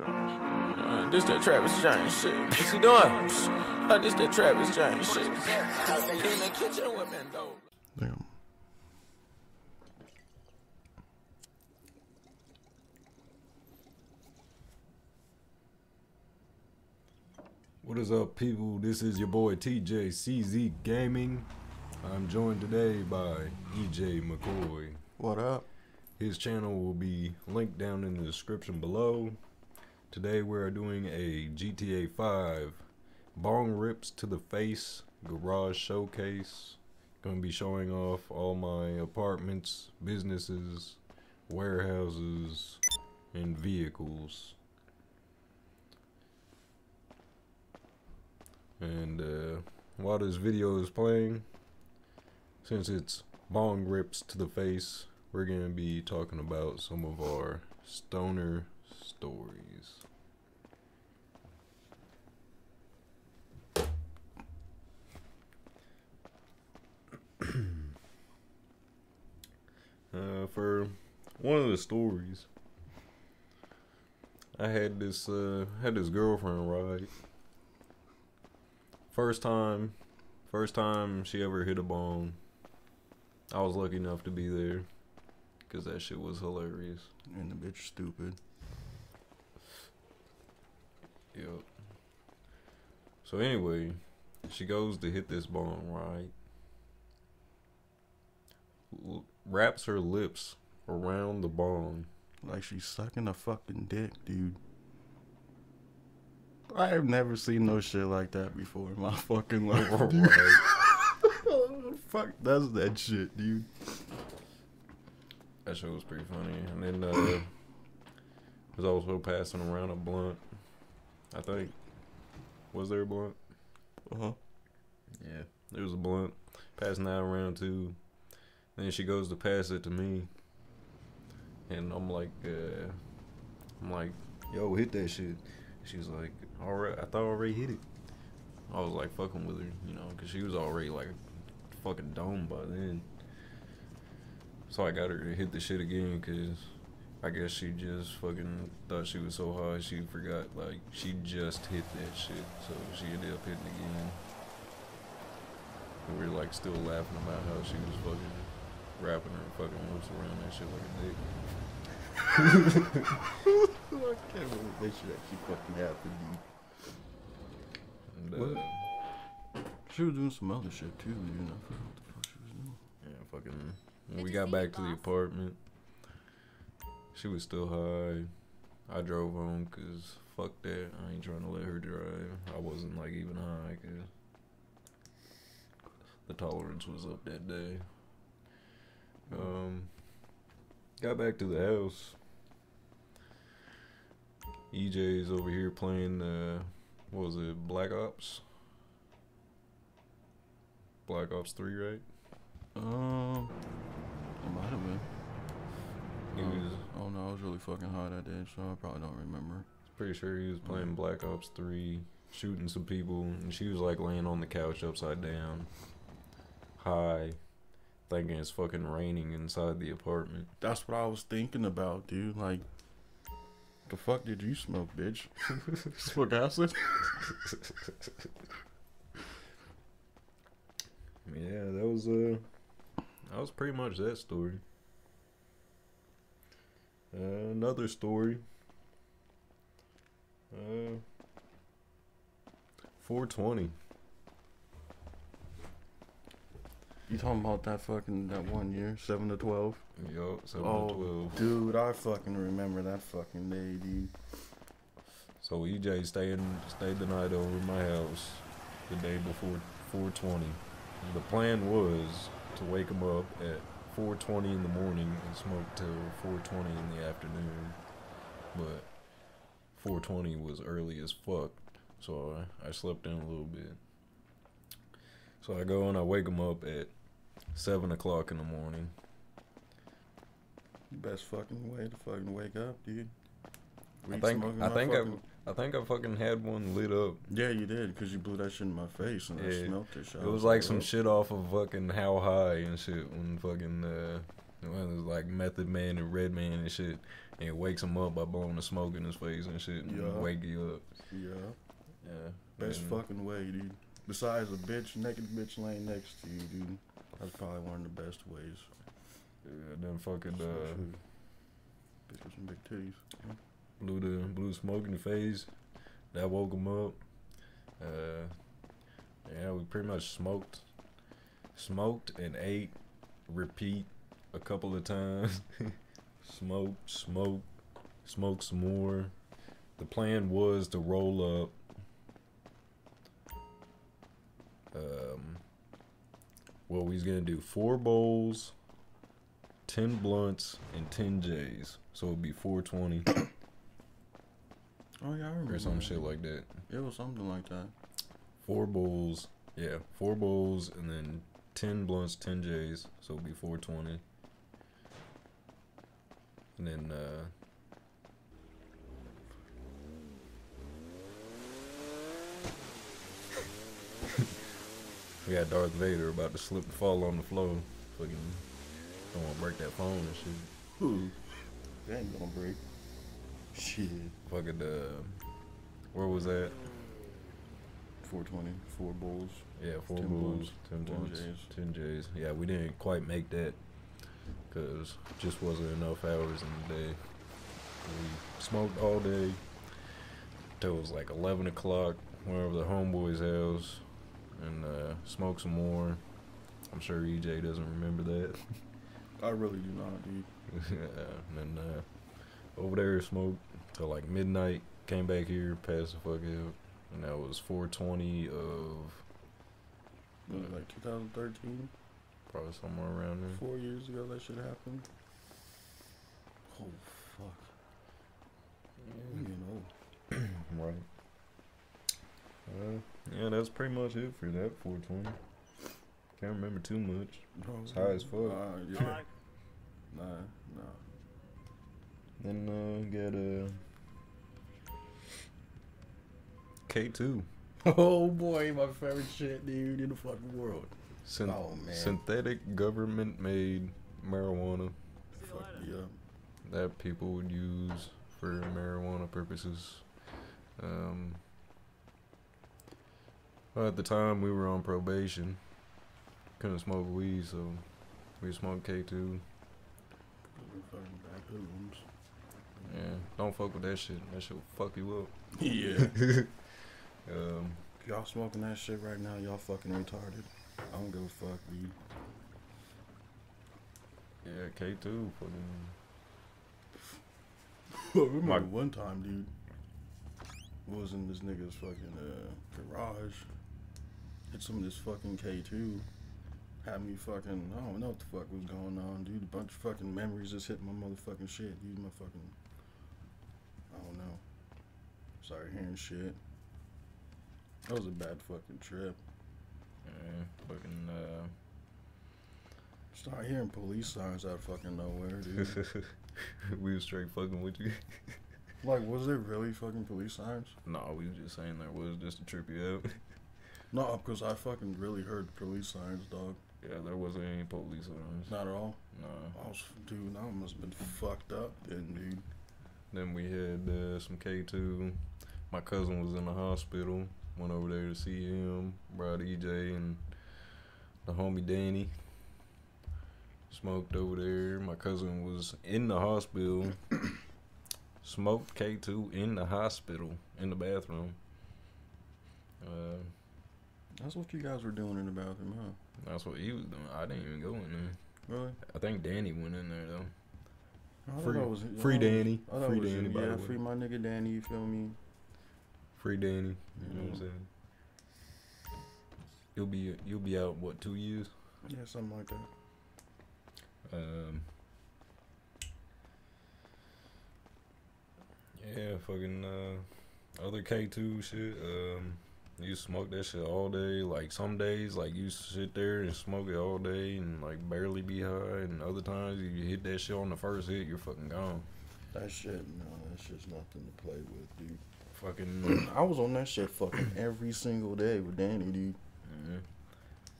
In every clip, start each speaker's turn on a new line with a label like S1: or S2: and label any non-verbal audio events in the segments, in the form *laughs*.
S1: Uh, this that Travis James shit. What's he doing? Uh, this that Travis James shit. In the kitchen with Mendo.
S2: Damn.
S3: What is up, people? This is your boy TJ CZ Gaming. I'm joined today by EJ McCoy.
S2: What up?
S3: His channel will be linked down in the description below. Today we're doing a GTA 5 bong rips to the face garage showcase. Gonna be showing off all my apartments, businesses, warehouses, and vehicles. And uh, while this video is playing, since it's bong rips to the face, we're gonna be talking about some of our stoner stories. *clears throat* uh, for one of the stories, I had this uh, had this girlfriend right. First time, first time she ever hit a bong. I was lucky enough to be there, cause that shit was hilarious.
S2: And the bitch stupid.
S3: Yep. So anyway, she goes to hit this bong, right? L- wraps her lips around the bong.
S2: Like she's sucking a fucking dick, dude. I have never seen no shit like that before in my *laughs* fucking life. *laughs* dude. *laughs* Fuck does that shit, dude?
S3: That shit was pretty funny. And then uh *clears throat* was also passing around a blunt. I think. Was there a blunt?
S2: Uh huh.
S3: Yeah, there was a blunt. Passing that around too. Then she goes to pass it to me. And I'm like, uh, I'm like, yo, hit that shit. She's like, all right, I thought I already hit it. I was like fucking with her, you know, because she was already like fucking dome by then. So I got her to hit the shit again because I guess she just fucking thought she was so high she forgot, like, she just hit that shit. So she ended up hitting again. And we were like still laughing about how she was fucking wrapping her fucking lips around that shit like a dick. *laughs*
S2: I can't believe that shit actually fucking happened, dude.
S3: And, uh,
S2: What? She was doing some other shit too, dude. I forgot what the fuck she was doing.
S3: yeah, fucking. When we got back to the apartment, she was still high. I drove home because fuck that. I ain't trying to let her drive. I wasn't like even high because the tolerance was up that day. Um, got back to the house. EJ's over here playing, uh, what was it, Black Ops? Black Ops 3, right?
S2: Um, it might have been.
S3: He
S2: Uh,
S3: was
S2: Oh no, I was really fucking high that day, so I probably don't remember.
S3: pretty sure he was playing Black Ops 3, shooting some people, and she was like laying on the couch upside down, high, thinking it's fucking raining inside the apartment.
S2: That's what I was thinking about, dude. Like, the fuck did you smoke, bitch? *laughs* Smoke acid? *laughs*
S3: Yeah, that was uh, that was pretty much that story. Uh, another story. Uh, 420.
S2: You talking about that fucking that one year, seven to twelve?
S3: Yo, 7
S2: Oh,
S3: to 12.
S2: dude, I fucking remember that fucking day, dude.
S3: So EJ stayed stayed the night over at my house the day before 420. The plan was to wake him up at 4:20 in the morning and smoke till 4:20 in the afternoon. But 4:20 was early as fuck, so I, I slept in a little bit. So I go and I wake him up at seven o'clock in the morning.
S2: Best fucking way to fucking wake up, dude.
S3: I think I
S2: my
S3: think I
S2: fucking-
S3: I think I fucking had one lit up.
S2: Yeah, you did, because you blew that shit in my face and I
S3: Yeah.
S2: smoked it. shit.
S3: It was like some
S2: oh.
S3: shit off of fucking How High and shit when fucking uh when it was like Method Man and Redman and shit. and it wakes him up by blowing the smoke in his face and shit, and
S2: Yeah.
S3: wake you up.
S2: Yeah.
S3: Yeah,
S2: Best
S3: And-
S2: fucking way, dude. Besides a bitch, naked bitch laying next to you, dude. That's probably one of the best ways.
S3: Yeah, then fucking uh,
S2: bitch with some big titties.
S3: Blew the blew smoke in the face. That woke him up. Uh, yeah, we pretty much smoked, smoked and ate, repeat a couple of times. *laughs* smoke, smoke, smoke some more. The plan was to roll up. Um, what we was gonna do? Four bowls, ten blunts, and ten J's. So it'd be four twenty
S2: Oh yeah, I remember.
S3: or some
S2: that.
S3: shit like that.
S2: It was something like that.
S3: Four bowls, yeah, four bowls, and then ten blunts, ten J's, so it'd be four twenty. And then uh *laughs* we got Darth Vader about to slip and fall on the floor. Fucking don't want to break that phone and shit.
S2: Who? That ain't gonna break. Shit.
S3: Fucking uh, where was that?
S2: 420, four bulls.
S3: Yeah, four
S2: 10
S3: bulls,
S2: blunts,
S3: ten
S2: 10
S3: blunts,
S2: J's.
S3: ten J's. Yeah, we didn't quite make that because just wasn't enough hours in the day. We smoked all day till it was like eleven o'clock. Went over to the homeboy's house and uh, smoked some more. I'm sure EJ doesn't remember that. *laughs*
S2: I really do not, dude. *laughs*
S3: yeah, and uh, over there smoked till like midnight. Came back here, passed the fuck out, and that was 420 of
S2: Was like 2013?
S3: probably somewhere around there.
S2: Four years ago that shit happened. Oh fuck. I'm getting old. *clears throat*
S3: Right. Uh, yeah, that's pretty much it for that 420. Can't remember too much.
S2: Bro,
S3: It's high as fuck.
S2: Uh, yeah. Nah, nah.
S3: Then uh, got uh, K2.
S2: Oh boy, my favorite shit, dude, in the fucking world.
S3: Syn-
S2: Oh, man.
S3: Synthetic government made marijuana
S2: Fuck me up.
S3: that people would use for marijuana purposes. Um, well, at the time, we were on probation. Couldn't smoke weed, so we smoked K2.
S2: Fucking bad hoodlums.
S3: Yeah, don't fuck with that shit. That shit will fuck you up.
S2: Yeah. *laughs*
S3: Um,
S2: y'all smoking that shit right now, y'all fucking retarded. I don't give a fuck, dude.
S3: yeah, K2 fucking.
S2: I remember
S3: My-
S2: one time, dude. Was in this nigga's fucking uh, garage. Hit some of this fucking K2. Had me fucking, I don't know what the fuck was going on, dude. A bunch of fucking memories just hit my motherfucking shit, dude. My fucking, I don't know. Started hearing shit. That was a bad fucking trip.
S3: Yeah, fucking. Uh,
S2: Start hearing police signs out of fucking nowhere, dude. *laughs*
S3: we was straight fucking with you. *laughs*
S2: like, was there really fucking police signs?
S3: no, we was just saying there was just to trip you out. *laughs*
S2: No, because I fucking really heard police signs, dog.
S3: yeah, there wasn't any police signs.
S2: Not at all.
S3: No.
S2: I was, dude, I must have been fucked up then, dude.
S3: Then we had uh, some K2. My cousin was in the hospital. Went over there to see him. Brought EJ and the homie Danny. Smoked over there. My cousin was in the hospital. *coughs* Smoked K2 in the hospital, in the bathroom. Uh,
S2: That's what you guys were doing in the bathroom, huh?
S3: that's what he was doing. I didn't even go in there.
S2: Really?
S3: I think Danny went in there though. Free-
S2: was,
S3: free Danny. Free
S2: was,
S3: Danny,
S2: Yeah, free my nigga Danny. You feel me?
S3: Free Danny. You know what I'm saying? You'll be you'll be out what two years?
S2: Yeah, something like that.
S3: Um, yeah, fucking uh, other K two shit. Um, you smoke that shit all day. Like some days, like you sit there and smoke it all day and like barely be high, and other times you hit that shit on the first hit, you're fucking gone.
S2: That shit, no, that shit's nothing to play with, dude.
S3: Fucking. *clears throat*
S2: I was on that shit fucking every single day with Danny, dude.
S3: yeah.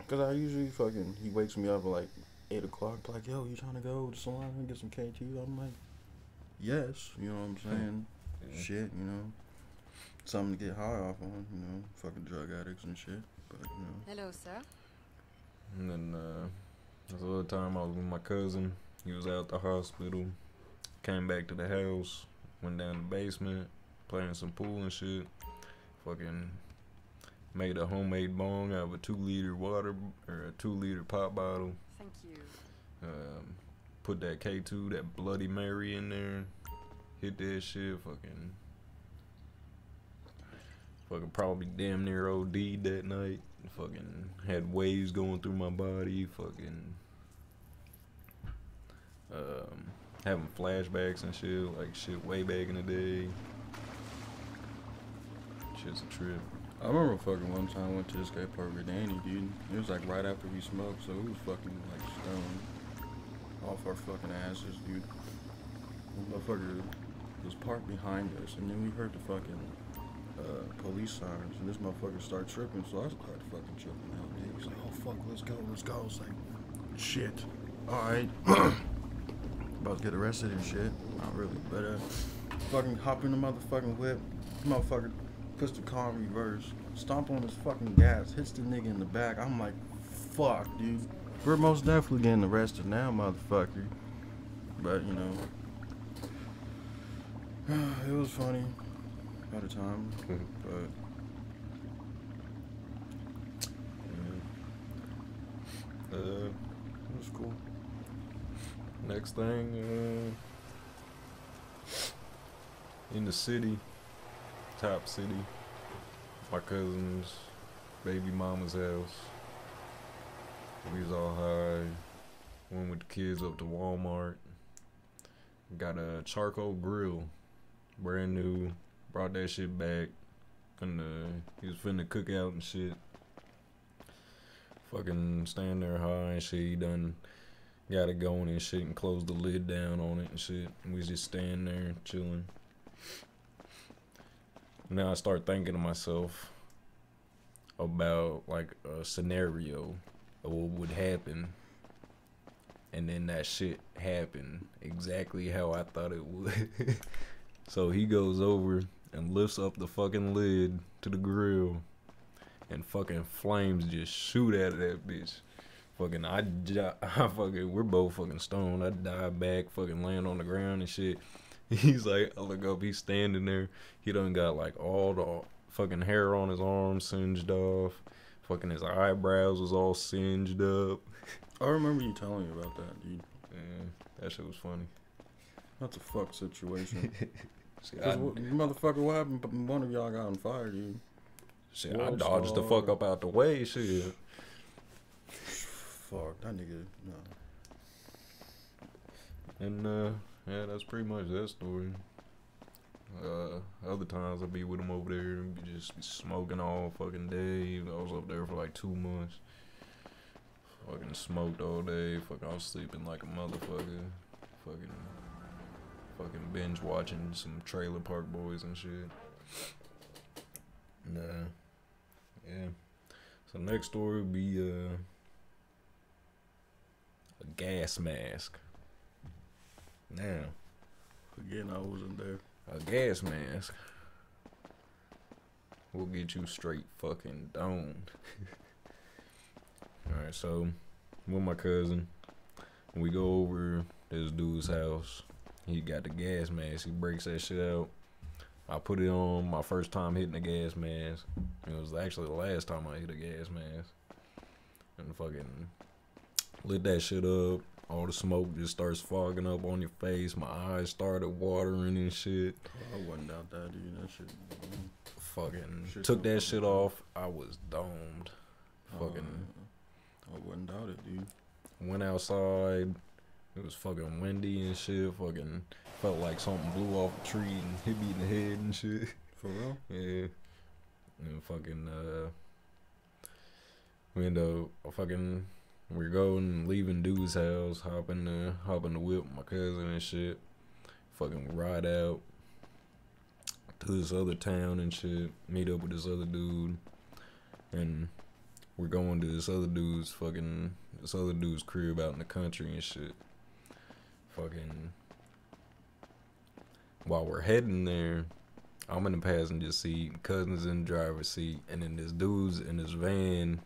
S2: Cause I usually fucking he wakes me up at like eight o'clock, like yo, you trying to go to the salon and get some K two? I'm like, yes, you know what I'm *laughs* saying?
S3: Yeah.
S2: Shit, you know. Something to get high off on, you know, fucking drug addicts and shit. But, you know.
S4: Hello, sir.
S3: And then uh, this other time I was with my cousin. He was out the hospital. Came back to the house. Went down the basement, playing some pool and shit. Fucking made a homemade bong out of a two liter water or a two liter pop bottle.
S4: Thank you.
S3: Um, put that K2, that Bloody Mary in there. Hit that shit. Fucking. Fucking probably damn near OD that night. Fucking had waves going through my body. Fucking. Um, having flashbacks and shit. Like shit way back in the day. Shit's a trip.
S2: I remember fucking one time I went to the skate park with Danny, dude. It was like right after we smoked, so we was fucking like stoned off our fucking asses, dude. The motherfucker was parked behind us, and then we heard the fucking uh, police sirens, and this motherfucker started tripping, so I started fucking tripping out, dude. He's like, oh fuck, let's go, let's go. It's like, shit. Alright. *coughs* About to get arrested and shit. Not really, but uh, fucking hop in the motherfucking whip. Motherfucker puts the car in reverse, stomp on his fucking gas, hits the nigga in the back. I'm like, fuck, dude. We're most definitely getting arrested now, motherfucker. But, you know, *sighs* it was funny at the time, but
S3: Yeah. Uh,
S2: it was cool.
S3: Next thing, uh, in the city, top city, my cousin's baby mama's house. We was all high. Went with the kids up to Walmart. Got a charcoal grill, brand new. Brought that shit back. And he was finna cook out and shit. Fucking stand there high and shit. He done got it going and shit and closed the lid down on it and shit. And we just standing there chilling. Now I start thinking to myself about like a scenario of what would happen. And then that shit happened exactly how I thought it would. *laughs* so he goes over and lifts up the fucking lid to the grill and fucking flames just shoot out of that bitch. Fucking, I, *laughs* I fucking, we're both fucking stoned. I dive back, fucking land on the ground and shit. *laughs* He's like, I look up, he's standing there. He done got like all the fucking hair on his arms singed off. Fucking his eyebrows was all singed up.
S2: I remember you telling me about that, dude.
S3: Yeah, that shit was funny.
S2: That's a fuck situation. *laughs*
S3: Shit,
S2: Cause
S3: I,
S2: what, motherfucker, what happened? if One of y'all got on fire, dude.
S3: shit, I
S2: World
S3: dodged the fuck up out the way, shit.
S2: Fuck that nigga. No.
S3: And uh, yeah, that's pretty much that story. Uh, other times I'd be with him over there, and we just be smoking all fucking day. I was up there for like two months. Fucking smoked all day. Fucking I was sleeping like a motherfucker. Fucking, fucking binge watching some Trailer Park Boys and shit. Nah, yeah. So next story would be uh, a gas mask. Now,
S2: Again, I wasn't there.
S3: a gas mask will get you straight fucking domed. *laughs* Alright, so with my cousin, we go over this dude's house. He got the gas mask. He breaks that shit out. I put it on my first time hitting the gas mask. It was actually the last time I hit a gas mask. And fucking lit that shit up. All the smoke just starts fogging up on your face. My eyes started watering and shit.
S2: I wouldn't doubt that, dude. That shit.
S3: Fucking
S2: Shit
S3: took that shit off. I was domed. Fucking
S2: uh, I wouldn't doubt it, dude.
S3: went outside. It was fucking windy and shit. Fucking felt like something blew off a tree and hit me in the head and shit.
S2: For real?
S3: Yeah. And fucking uh we end up fucking we're going leaving dude's house, hopping the hop in the whip with my cousin and shit. Fucking ride out to this other town and shit. Meet up with this other dude. And we're going to this other dude's fucking this other dude's crib out in the country and shit. Fucking while we're heading there, I'm in the passenger seat, cousins in the driver's seat, and then this dude's in this van,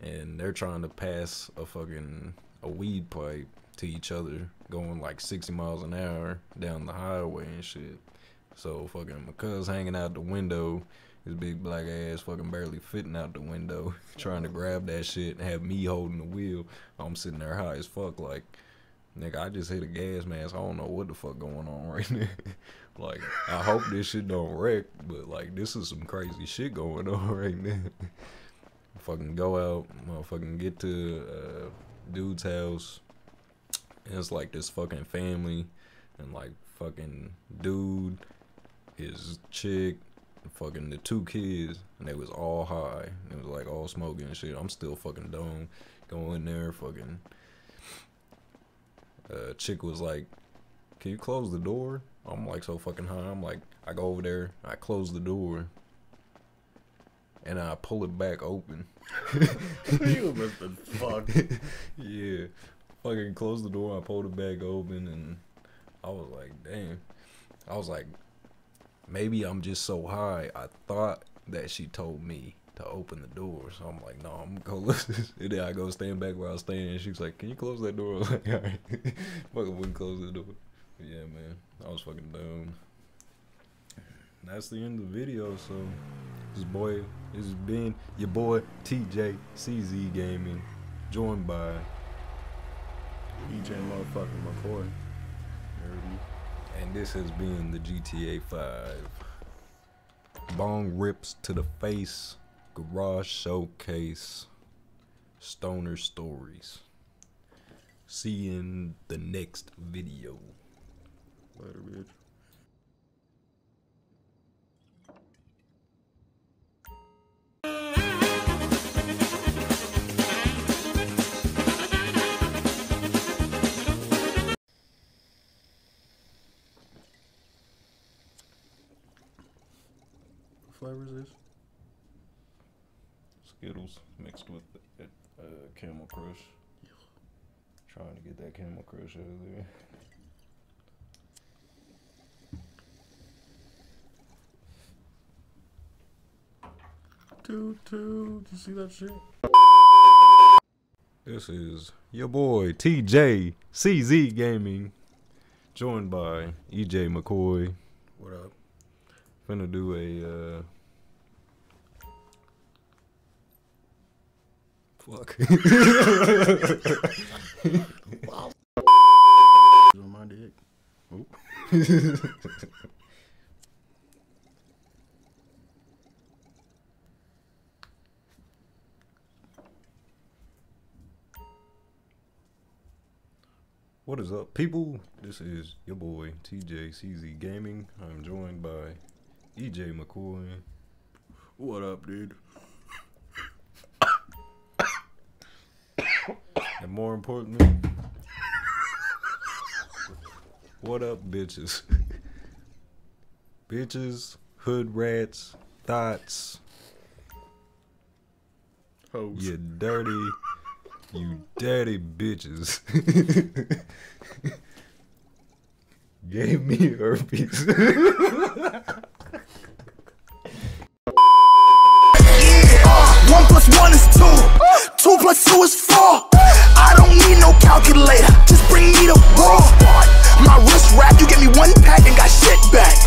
S3: and they're trying to pass a fucking a weed pipe to each other, going like 60 miles an hour down the highway and shit. So fucking my cuz hanging out the window, his big black ass fucking barely fitting out the window, *laughs* trying to grab that shit and have me holding the wheel. I'm sitting there high as fuck, like, nigga, I just hit a gas mask. I don't know what the fuck going on right *laughs* now. like, I hope this shit don't wreck, but like, this is some crazy shit going *laughs* on right now. fucking go out, motherfucking get to uh, dude's house. And it's like this fucking family and like fucking dude, his chick, fucking the two kids, and they was all high. It was like all smoking and shit. I'm still fucking dumb. Go in there, fucking. Uh, chick was like, "Can you close the door?" I'm like so fucking high. I'm like, I go over there, I close the door, and I pull it back open. *laughs*
S2: you Mr. Fuck. *laughs*
S3: yeah, fucking close the door. I pulled it back open, and I was like, damn. I was like, maybe I'm just so high. I thought that she told me to open the door, so I'm like, no, I'm gonna go *laughs* listen. and then I go stand back where I was standing, and she's like, can you close that door? *laughs* I was like, all right, *laughs* fucking wouldn't close the door. But yeah, man, I was fucking dumb. That's the end of the video. So, this boy, this has been your boy TJ CZ Gaming, joined by
S2: EJ motherfucking McCoy.
S3: And this has been the GTA 5. Bong rips to the face, garage showcase, stoner stories. See you in the next video.
S2: Later, bitch. What flavor is?
S3: Skittles mixed with uh, Camel Crush. Trying to get that Camel Crush out of there.
S2: Toot toot. You see that shit?
S3: This is your boy TJ CZ Gaming, joined by EJ McCoy.
S2: What up?
S3: Finna do a uh fuck.
S2: on my dick.
S3: What is up, people? This is your boy TJ CZ Gaming. I'm joined by EJ McCoy.
S2: What up, dude?
S3: And more importantly, what up, bitches? bitches, hood rats, thoughts.
S2: Hoes.
S3: You dirty, you dirty bitches. *laughs* Gave me herpes. *laughs*
S1: One plus one is two. Two plus two is four. I don't need no calculator, just bring me the raw. part. My wrist wrap, you give me one pack and got shit back.